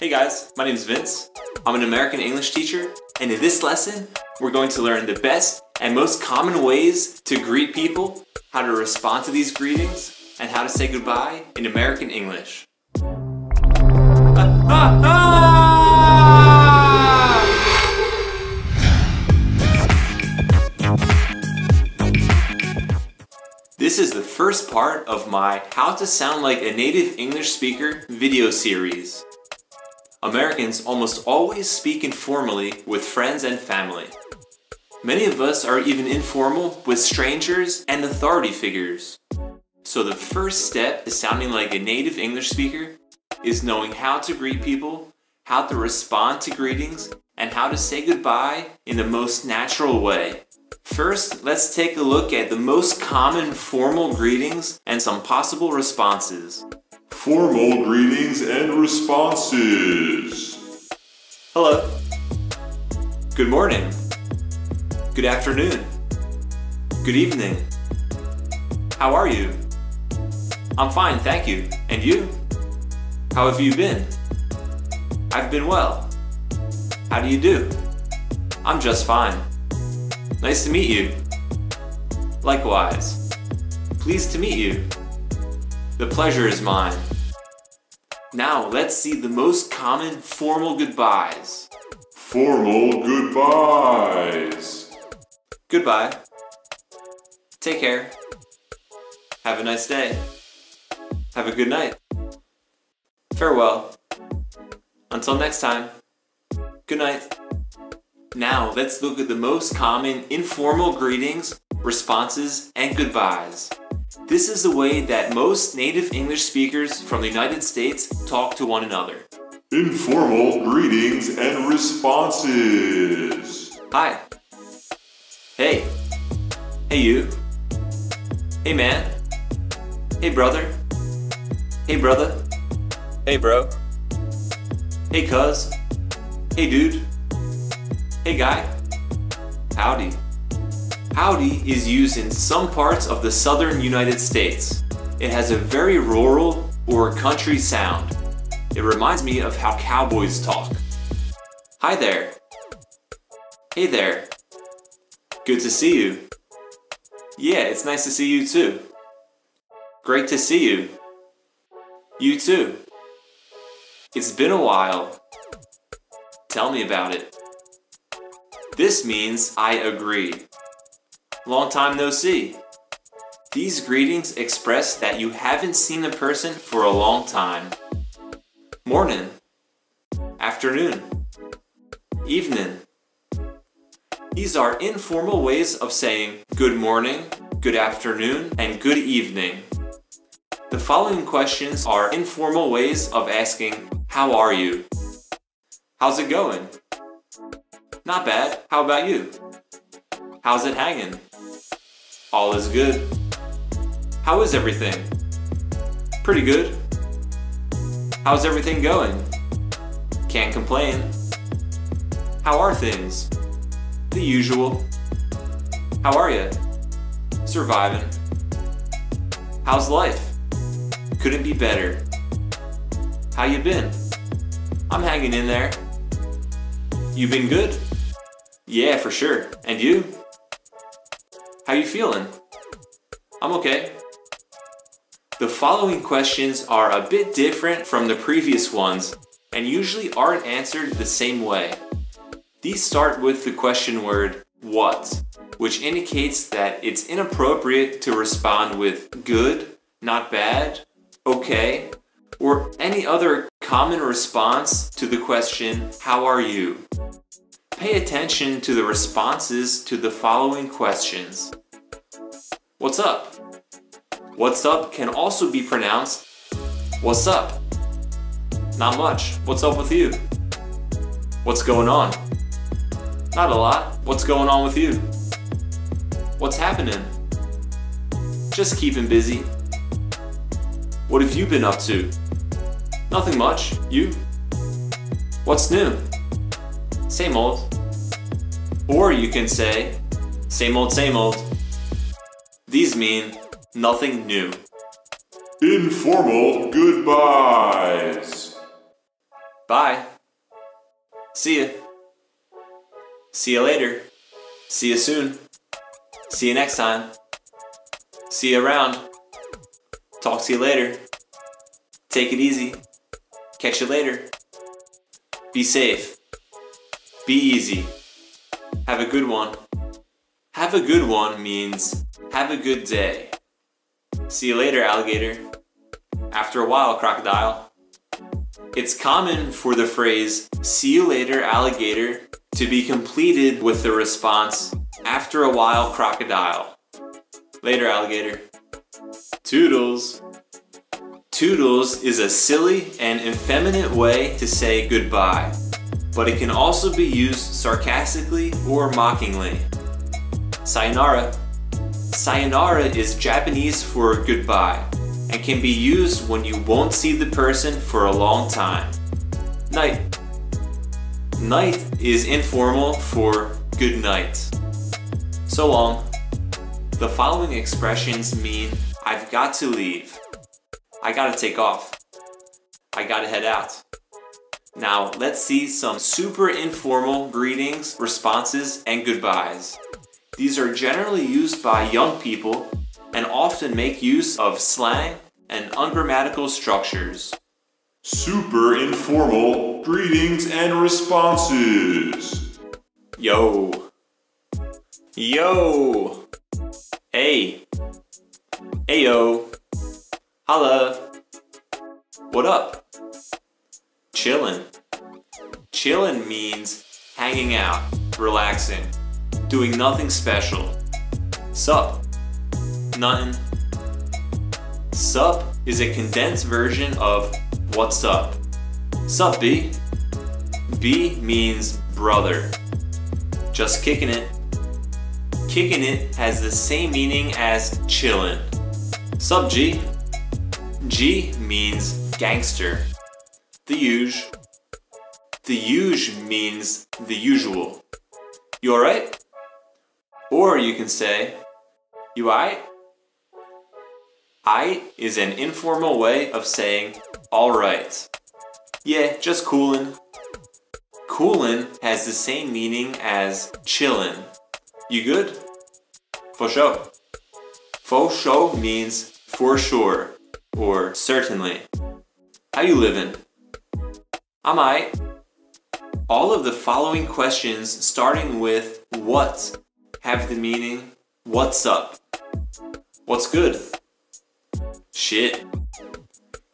Hey guys, my name is Vince. I'm an American English teacher, and in this lesson, we're going to learn the best and most common ways to greet people, how to respond to these greetings, and how to say goodbye in American English. Ah, ah, ah! This is the first part of my How to Sound Like a Native English Speaker video series. Americans almost always speak informally with friends and family. Many of us are even informal with strangers and authority figures. So the first step to sounding like a native English speaker is knowing how to greet people, how to respond to greetings, and how to say goodbye in the most natural way. First, let's take a look at the most common formal greetings and some possible responses. Formal greetings and responses. Hello. Good morning. Good afternoon. Good evening. How are you? I'm fine, thank you. And you? How have you been? I've been well. How do you do? I'm just fine. Nice to meet you. Likewise. Pleased to meet you. The pleasure is mine. Now let's see the most common formal goodbyes. Formal goodbyes. Goodbye. Take care. Have a nice day. Have a good night. Farewell. Until next time. Good night. Now let's look at the most common informal greetings, responses, and goodbyes. This is the way that most native English speakers from the United States talk to one another. Informal greetings and responses. Hi. Hey. Hey you. Hey man. Hey brother. Hey brother. Hey bro. Hey cuz. Hey dude. Hey guy. Howdy. Howdy is used in some parts of the southern United States. It has a very rural or country sound. It reminds me of how cowboys talk. Hi there. Hey there. Good to see you. Yeah, it's nice to see you too. Great to see you. You too. It's been a while. Tell me about it. This means I agree. Long time no see. These greetings express that you haven't seen a person for a long time. Morning, afternoon, evening. These are informal ways of saying good morning, good afternoon, and good evening. The following questions are informal ways of asking, How are you? How's it going? Not bad. How about you? How's it hanging? All is good. How is everything? Pretty good. How's everything going? Can't complain. How are things? The usual. How are you? Surviving. How's life? Couldn't be better. How you been? I'm hanging in there. You been good? Yeah, for sure. And you? How you feeling? I'm okay. The following questions are a bit different from the previous ones and usually aren't answered the same way. These start with the question word what, which indicates that it's inappropriate to respond with good, not bad, okay, or any other common response to the question how are you? Pay attention to the responses to the following questions. What's up? What's up can also be pronounced What's up? Not much. What's up with you? What's going on? Not a lot. What's going on with you? What's happening? Just keeping busy. What have you been up to? Nothing much. You? What's new? Same old. Or you can say, same old, same old. These mean nothing new. Informal goodbyes. Bye. See ya. See you later. See you soon. See you next time. See you around. Talk to you later. Take it easy. Catch you later. Be safe. Be easy. Have a good one. Have a good one means have a good day. See you later, alligator. After a while, crocodile. It's common for the phrase, see you later, alligator, to be completed with the response, after a while, crocodile. Later, alligator. Toodles. Toodles is a silly and effeminate way to say goodbye, but it can also be used sarcastically or mockingly. Sayonara. Sayonara is Japanese for goodbye and can be used when you won't see the person for a long time. Night. Night is informal for good night. So long. The following expressions mean I've got to leave. I gotta take off. I gotta head out. Now let's see some super informal greetings, responses, and goodbyes. These are generally used by young people and often make use of slang and ungrammatical structures. Super informal greetings and responses. Yo. Yo. Hey. Ayo. Holla. What up? Chillin'. Chillin' means hanging out, relaxing, doing nothing special. Sup? Nothing. Sup is a condensed version of what's up. Sup, B? B means brother. Just kicking it. Kicking it has the same meaning as chillin'. Sup, G? G means gangster. The usual. The usual means the usual. You alright? Or you can say, you alright? I is an informal way of saying alright. Yeah, just coolin'. Coolin' has the same meaning as chillin'. You good? For sure. For sure means for sure or certainly. How you living? I. All of the following questions starting with what have the meaning what's up? What's good? Shit.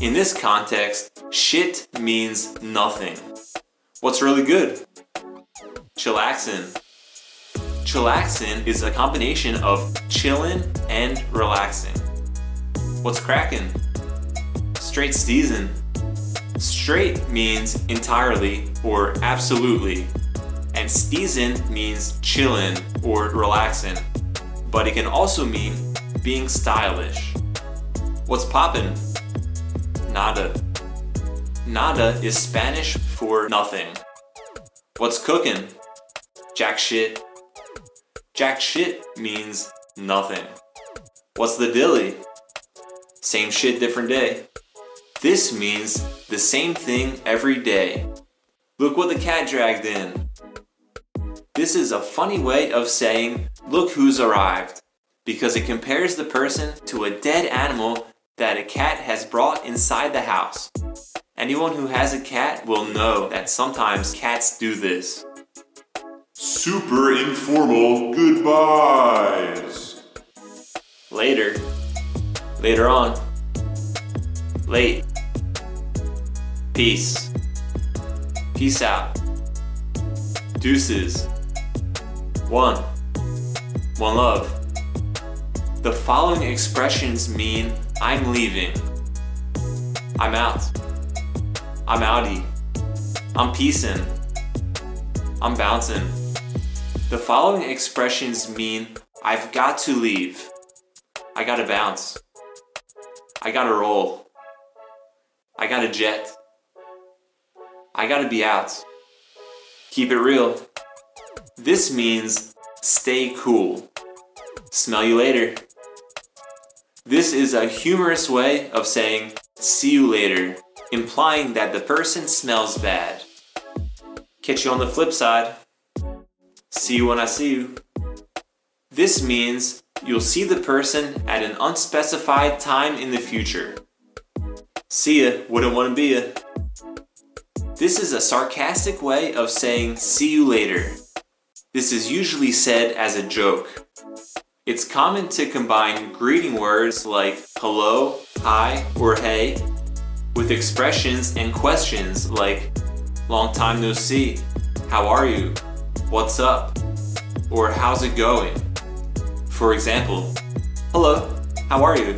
In this context, shit means nothing. What's really good? Chillaxin. Chillaxin is a combination of chillin' and relaxing. What's crackin'? Straight steezin'. Straight means entirely or absolutely, and steezin' means chillin' or relaxin', but it can also mean being stylish. What's poppin'? Nada. Nada is Spanish for nothing. What's cooking? Jack shit. Jack shit means nothing. What's the dilly? Same shit, different day. This means the same thing every day. Look what the cat dragged in. This is a funny way of saying, look who's arrived, because it compares the person to a dead animal that a cat has brought inside the house. Anyone who has a cat will know that sometimes cats do this. Super informal goodbyes. Later. Later on. Late. Peace. Peace out. Deuces. One. One love. The following expressions mean I'm leaving. I'm out. I'm outie. I'm peacing. I'm bouncing. The following expressions mean I've got to leave. I gotta bounce. I gotta roll. I gotta jet. I gotta be out. Keep it real. This means stay cool. Smell you later. This is a humorous way of saying see you later, implying that the person smells bad. Catch you on the flip side. See you when I see you. This means you'll see the person at an unspecified time in the future. See ya, wouldn't want to be ya. This is a sarcastic way of saying see you later. This is usually said as a joke. It's common to combine greeting words like hello, hi, or hey with expressions and questions like long time no see, how are you, what's up, or how's it going. For example, hello, how are you?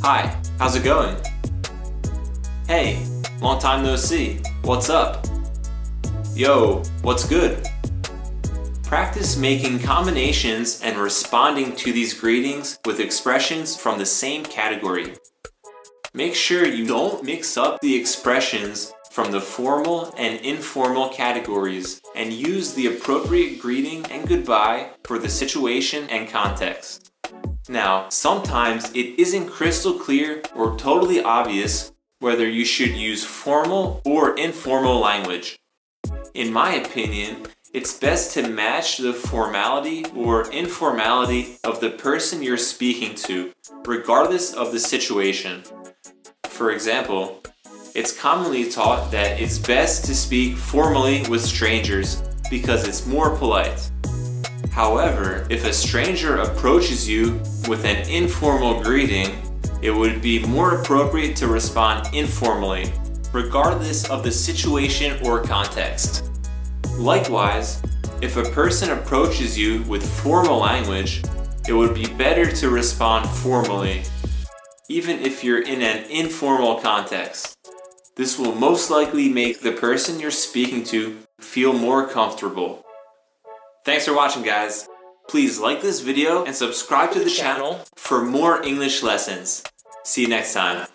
Hi, how's it going? Hey, long time no see, what's up? Yo, what's good? Practice making combinations and responding to these greetings with expressions from the same category. Make sure you don't mix up the expressions from the formal and informal categories and use the appropriate greeting and goodbye for the situation and context. Now, sometimes it isn't crystal clear or totally obvious whether you should use formal or informal language. In my opinion, it's best to match the formality or informality of the person you're speaking to, regardless of the situation. For example, it's commonly taught that it's best to speak formally with strangers because it's more polite. However, if a stranger approaches you with an informal greeting, it would be more appropriate to respond informally, regardless of the situation or context. Likewise, if a person approaches you with formal language, it would be better to respond formally even if you're in an informal context. This will most likely make the person you're speaking to feel more comfortable. Thanks for watching guys. Please like this video and subscribe to the channel for more English lessons. See you next time.